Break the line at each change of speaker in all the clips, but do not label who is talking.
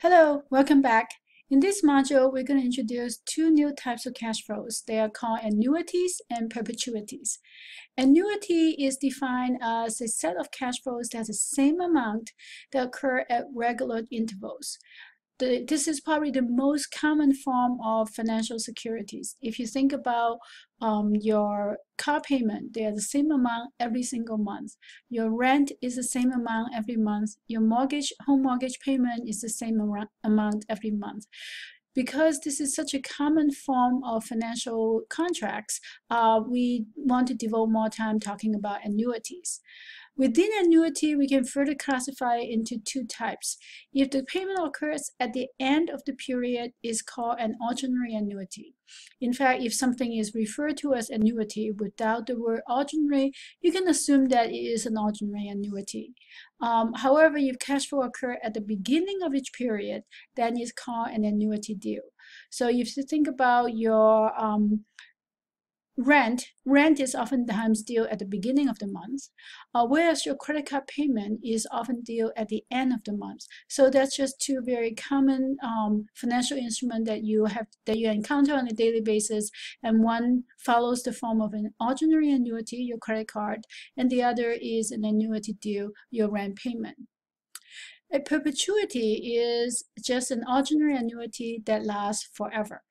Hello, welcome back. In this module, we're going to introduce two new types of cash flows. They are called annuities and perpetuities. Annuity is defined as a set of cash flows that has the same amount that occur at regular intervals the, this is probably the most common form of financial securities. If you think about um, your car payment, they are the same amount every single month. Your rent is the same amount every month. Your mortgage, home mortgage payment is the same amount every month. Because this is such a common form of financial contracts, uh, we want to devote more time talking about annuities. Within annuity, we can further classify it into two types. If the payment occurs at the end of the period, is called an ordinary annuity. In fact, if something is referred to as annuity without the word ordinary, you can assume that it is an ordinary annuity. Um, however, if cash flow occur at the beginning of each period, then it's called an annuity due. So if you think about your um, rent, rent is oftentimes due at the beginning of the month, uh, whereas your credit card payment is often due at the end of the month. So that's just two very common um, financial instruments that you have that you encounter on a daily basis, and one follows the form of an ordinary annuity, your credit card, and the other is an annuity due, your rent payment. A perpetuity is just an ordinary annuity that lasts forever.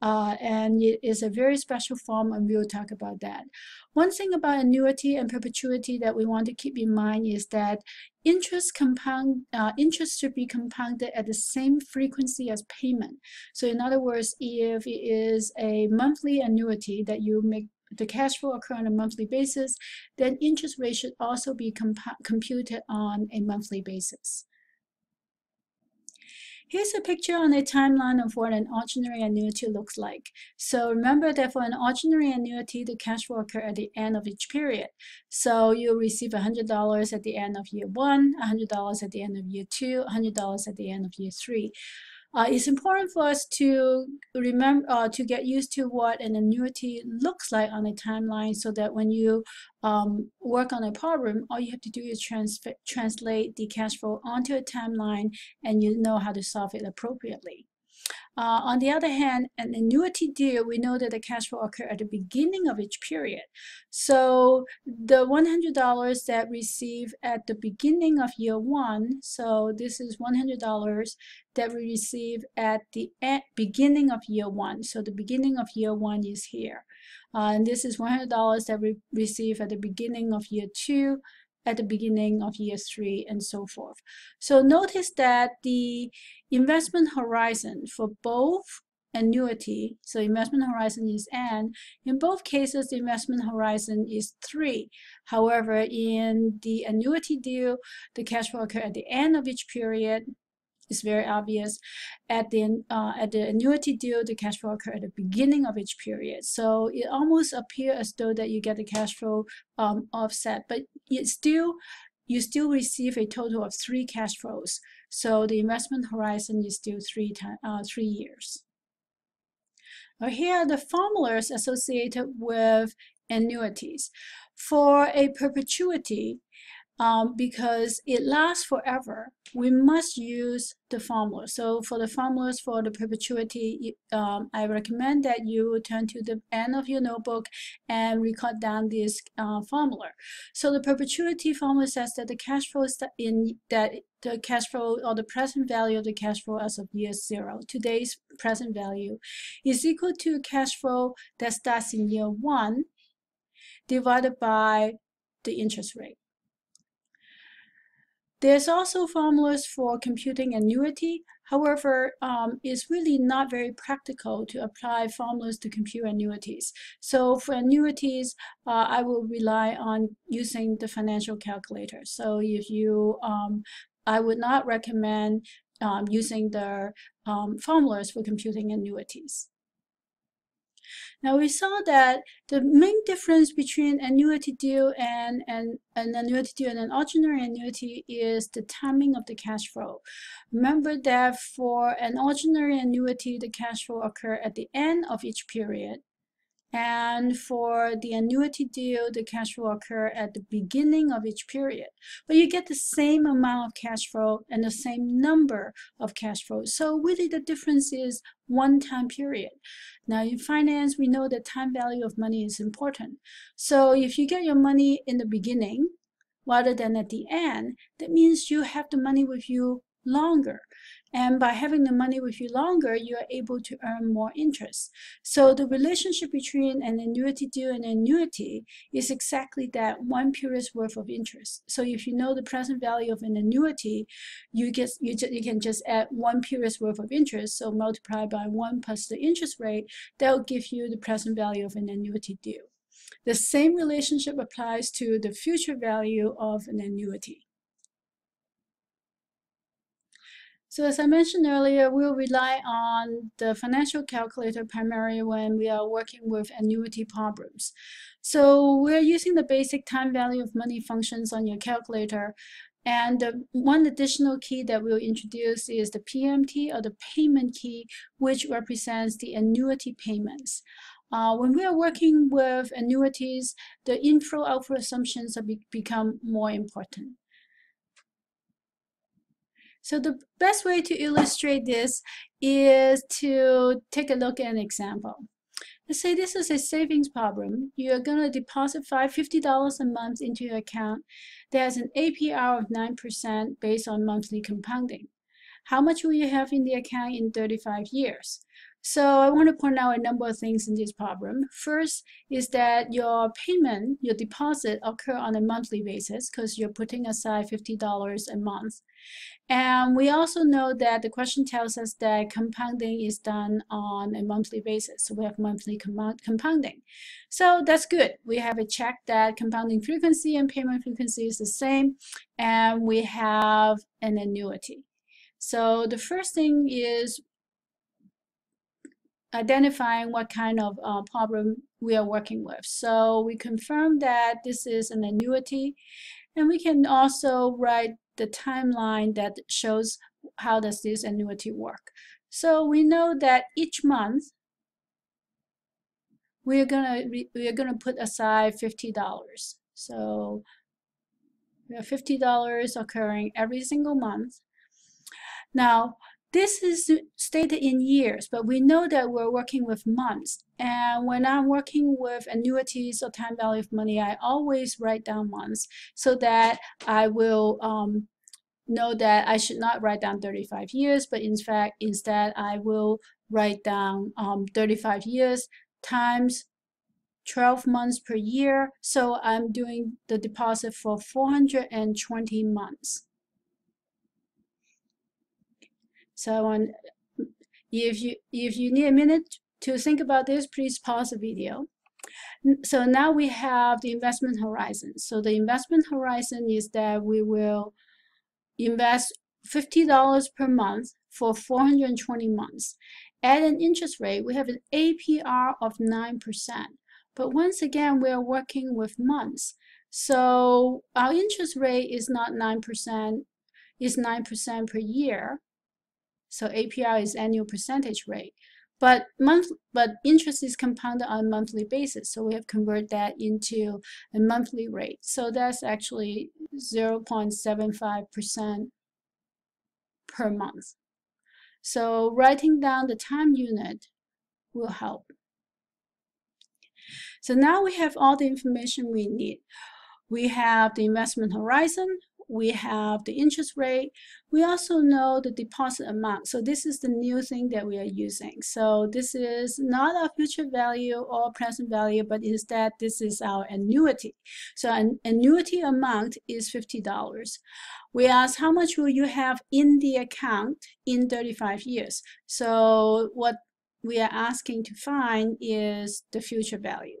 Uh, and it is a very special form, and we'll talk about that. One thing about annuity and perpetuity that we want to keep in mind is that interest compound uh, interest should be compounded at the same frequency as payment. So in other words, if it is a monthly annuity that you make the cash flow occur on a monthly basis, then interest rate should also be comp computed on a monthly basis. Here's a picture on a timeline of what an ordinary annuity looks like. So remember that for an ordinary annuity, the cash will occur at the end of each period. So you'll receive $100 at the end of year one, $100 at the end of year two, $100 at the end of year three. Uh, it's important for us to remember uh, to get used to what an annuity looks like on a timeline so that when you um, work on a problem, all you have to do is trans translate the cash flow onto a timeline and you know how to solve it appropriately. Uh, on the other hand, an annuity due, we know that the cash flow occur at the beginning of each period. So the $100 that receive at the beginning of year one, so this is $100 that we receive at the beginning of year one. So the beginning of year one is here. Uh, and this is $100 that we receive at the beginning of year two, at the beginning of year three and so forth. So notice that the investment horizon for both annuity, so investment horizon is N, in both cases the investment horizon is 3. However, in the annuity due, the cash flow occur at the end of each period, is very obvious. At the uh, at the annuity due, the cash flow occur at the beginning of each period. So it almost appears as though that you get the cash flow um, offset, but it still you still receive a total of three cash flows. So the investment horizon is still three time, uh, three years. Now here are the formulas associated with annuities. For a perpetuity, um, because it lasts forever, we must use the formula. So for the formulas for the perpetuity, um, I recommend that you turn to the end of your notebook and record down this uh, formula. So the perpetuity formula says that the cash flow is in that the cash flow or the present value of the cash flow as of year zero, today's present value, is equal to cash flow that starts in year one divided by the interest rate. There's also formulas for computing annuity. However, um, it's really not very practical to apply formulas to compute annuities. So for annuities, uh, I will rely on using the financial calculator. So if you, um, I would not recommend um, using the um, formulas for computing annuities. Now we saw that the main difference between annuity due and, and an annuity due and an ordinary annuity is the timing of the cash flow. Remember that for an ordinary annuity, the cash flow occur at the end of each period. And for the annuity due, the cash flow occur at the beginning of each period. But you get the same amount of cash flow and the same number of cash flow. So really the difference is one time period. Now in finance, we know that time value of money is important. So if you get your money in the beginning rather than at the end, that means you have the money with you longer. And by having the money with you longer, you are able to earn more interest. So the relationship between an annuity due and annuity is exactly that one period's worth of interest. So if you know the present value of an annuity, you get you, you can just add one period's worth of interest. So multiply by one plus the interest rate, that will give you the present value of an annuity due. The same relationship applies to the future value of an annuity. So as I mentioned earlier, we'll rely on the financial calculator primarily when we are working with annuity problems. So we're using the basic time value of money functions on your calculator. And one additional key that we'll introduce is the PMT or the payment key, which represents the annuity payments. Uh, when we are working with annuities, the inflow-outflow assumptions have be become more important. So the best way to illustrate this is to take a look at an example. Let's say this is a savings problem. You're going to deposit $550 a month into your account. There's an APR of 9% based on monthly compounding. How much will you have in the account in 35 years? So I want to point out a number of things in this problem. First is that your payment, your deposit occur on a monthly basis because you're putting aside $50 a month. And we also know that the question tells us that compounding is done on a monthly basis. So we have monthly compounding. So that's good. We have a check that compounding frequency and payment frequency is the same. And we have an annuity. So the first thing is identifying what kind of uh, problem we are working with. So we confirm that this is an annuity and we can also write the timeline that shows how does this annuity work. So we know that each month we're gonna we're gonna put aside fifty dollars. So we have fifty dollars occurring every single month. Now this is stated in years, but we know that we're working with months. And when I'm working with annuities or time value of money, I always write down months so that I will um, know that I should not write down 35 years, but in fact, instead, I will write down um, 35 years times 12 months per year. So I'm doing the deposit for 420 months. So if you if you need a minute to think about this, please pause the video. So now we have the investment horizon. So the investment horizon is that we will invest $50 per month for 420 months. At an interest rate, we have an APR of 9%. But once again, we are working with months. So our interest rate is not 9%, is 9% per year. So APR is annual percentage rate. But month, but interest is compounded on a monthly basis. So we have converted that into a monthly rate. So that's actually 0.75% per month. So writing down the time unit will help. So now we have all the information we need. We have the investment horizon, we have the interest rate. We also know the deposit amount. So this is the new thing that we are using. So this is not our future value or present value, but instead this is our annuity. So an annuity amount is $50. We ask how much will you have in the account in 35 years. So what we are asking to find is the future value.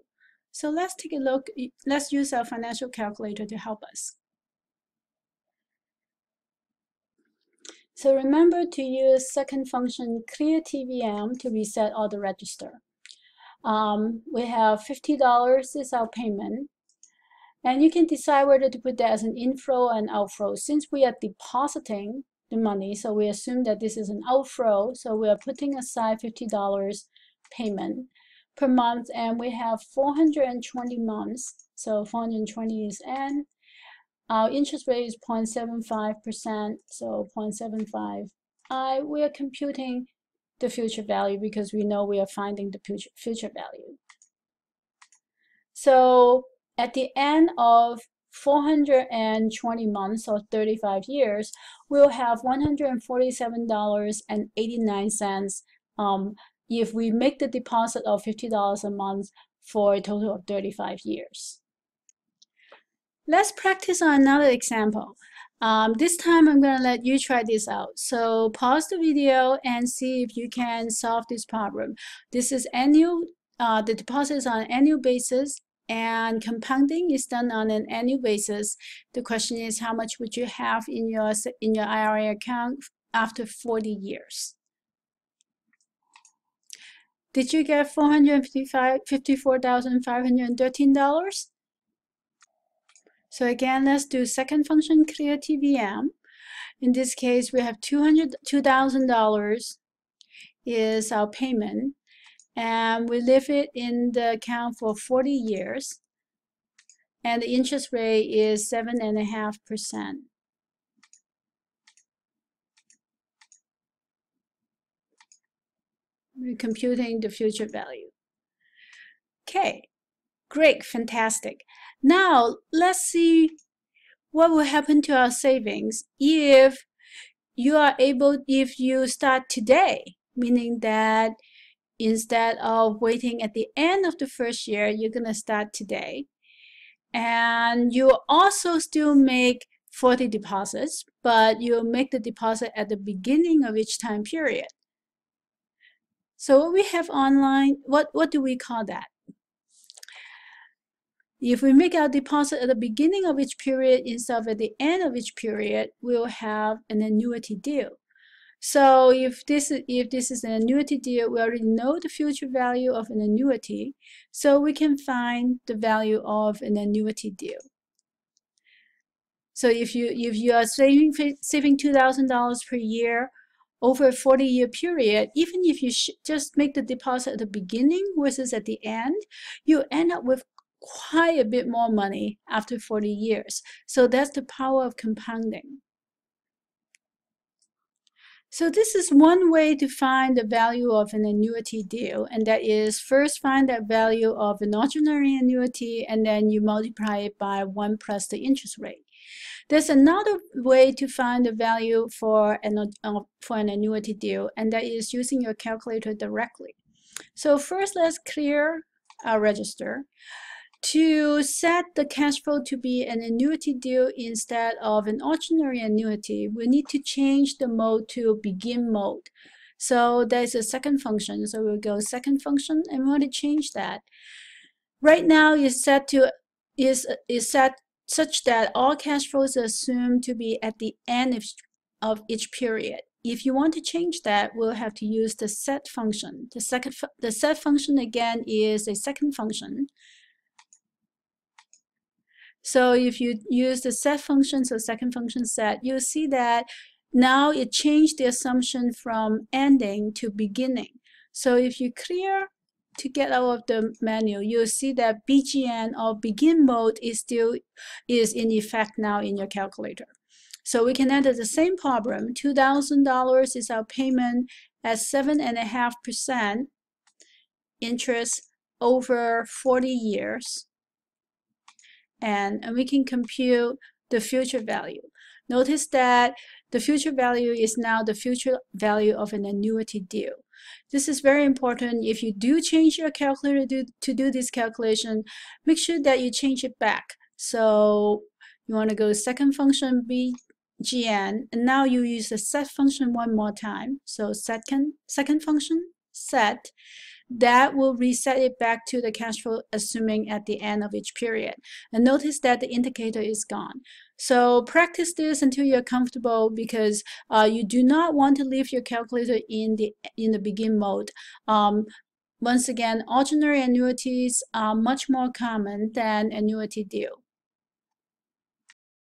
So let's take a look. Let's use our financial calculator to help us. So remember to use second function clear TVM to reset all the register. Um, we have $50 is our payment. And you can decide whether to put that as an inflow and outflow. Since we are depositing the money, so we assume that this is an outflow, so we are putting aside $50 payment. per month, and we have 420 months. So 420 is n. Our interest rate is 0.75%, so 0.75 I. We are computing the future value because we know we are finding the future, future value. So at the end of 420 months or 35 years, we'll have $147.89 um, if we make the deposit of $50 a month for a total of 35 years. Let's practice on another example. Um, this time I'm going to let you try this out. So pause the video and see if you can solve this problem. This is annual, uh, the deposit is on an annual basis and compounding is done on an annual basis. The question is how much would you have in your in your IRA account after 40 years? Did you get $454,513? So again, let's do second function clear TVM. In this case, we have $2,000 is our payment and we leave it in the account for 40 years and the interest rate is seven and a half percent. We're computing the future value. Okay, great, fantastic. Now let's see what will happen to our savings if you are able, if you start today, meaning that instead of waiting at the end of the first year, you're going to start today. And you also still make 40 deposits, but you'll make the deposit at the beginning of each time period. So what we have online, what, what do we call that? If we make our deposit at the beginning of each period instead of at the end of each period, we'll have an annuity due. So if this is, if this is an annuity due, we already know the future value of an annuity, so we can find the value of an annuity due. So if you if you are saving saving two thousand dollars per year over a 40 year period, even if you just make the deposit at the beginning versus at the end, you end up with quite a bit more money after 40 years. So that's the power of compounding. So this is one way to find the value of an annuity due, and that is first find that value of an ordinary annuity, and then you multiply it by 1 plus the interest rate. There's another way to find the value for an, uh, for an annuity due, and that is using your calculator directly. So first, let's clear our register. To set the cash flow to be an annuity due instead of an ordinary annuity, we need to change the mode to begin mode. So there's a second function. So we'll go second function and we want to change that. Right now is set to is is set such that all cash flows are assumed to be at the end of, of each period. If you want to change that, we'll have to use the set function. The second the set function again is a second function. So if you use the set function, so second function set, you'll see that now it changed the assumption from ending to beginning. So if you clear to get out of the menu, you'll see that BGN or begin mode is still is in effect now in your calculator. So we can enter the same problem. $2,000 is our payment at 7.5% interest over 40 years and, and we can compute the future value. Notice that the future value is now the future value of an annuity due. This is very important. If you do change your calculator to, to do this calculation, make sure that you change it back. So you want to go second function BGN, and now you use the set function one more time. So second, second function, set, that will reset it back to the cash flow assuming at the end of each period. And notice that the indicator is gone. So practice this until you're comfortable because uh, you do not want to leave your calculator in the in the begin mode. Um, once again, ordinary annuities are much more common than annuity due.